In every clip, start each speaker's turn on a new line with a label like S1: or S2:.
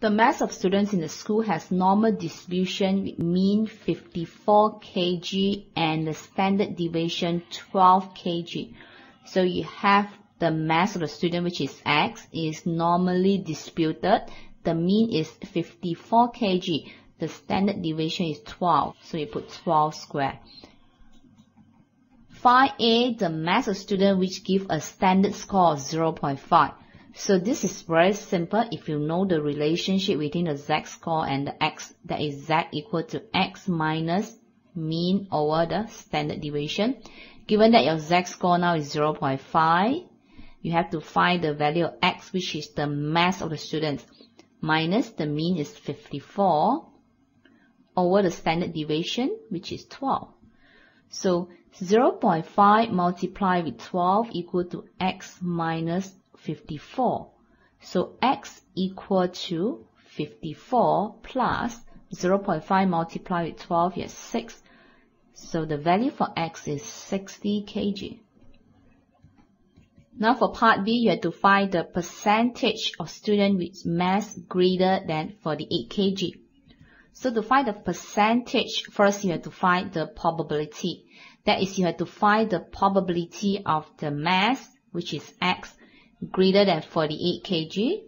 S1: The mass of students in the school has normal distribution with mean 54 kg and the standard deviation 12 kg. So you have the mass of the student which is x is normally distributed. The mean is 54 kg. The standard deviation is 12. So you put 12 square. Find A, the mass of student which give a standard score of 0.5. So this is very simple if you know the relationship between the z-score and the x, that is z equal to x minus mean over the standard deviation. Given that your z-score now is 0.5, you have to find the value of x, which is the mass of the students, minus the mean is 54, over the standard deviation, which is 12. So 0.5 multiplied with 12 equal to x minus 54. So x equal to 54 plus 0.5 multiplied with 12 is 6. So the value for x is 60 kg. Now for part B, you have to find the percentage of students with mass greater than 48 kg. So to find the percentage, first you have to find the probability. That is, you have to find the probability of the mass, which is x, greater than 48 kg.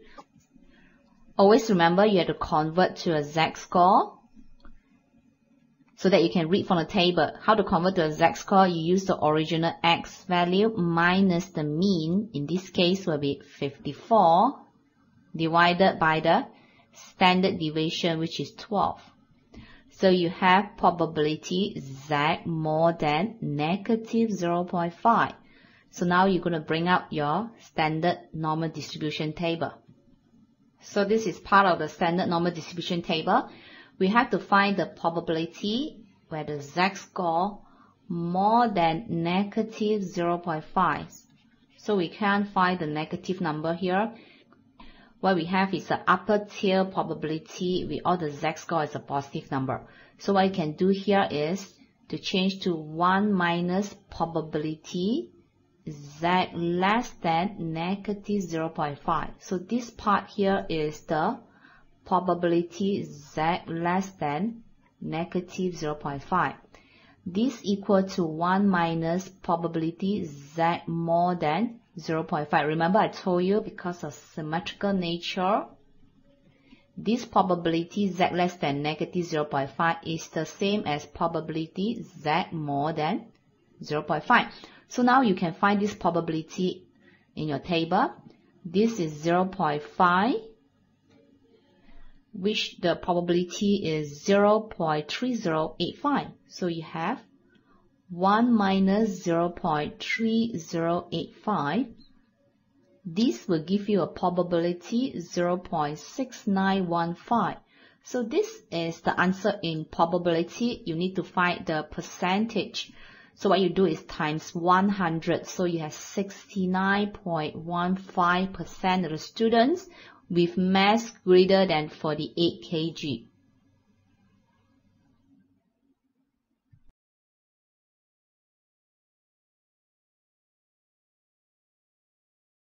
S1: Always remember you have to convert to a z-score so that you can read from the table. How to convert to a z-score? You use the original x value minus the mean. In this case will be 54 divided by the standard deviation which is 12. So you have probability z more than negative 0.5. So now you're going to bring out your standard normal distribution table. So this is part of the standard normal distribution table. We have to find the probability where the z-score more than negative 0.5. So we can't find the negative number here. What we have is the upper tier probability with all the z-score is a positive number. So what you can do here is to change to 1 minus probability z less than negative 0.5. So this part here is the probability z less than negative 0.5. This equal to 1 minus probability z more than 0.5. Remember I told you because of symmetrical nature, this probability z less than negative 0.5 is the same as probability z more than 0.5. So now you can find this probability in your table. This is 0.5, which the probability is 0.3085. So you have 1 minus 0.3085. This will give you a probability 0.6915. So this is the answer in probability. You need to find the percentage so what you do is times 100. So you have 69.15% of the students with mass greater than 48 kg.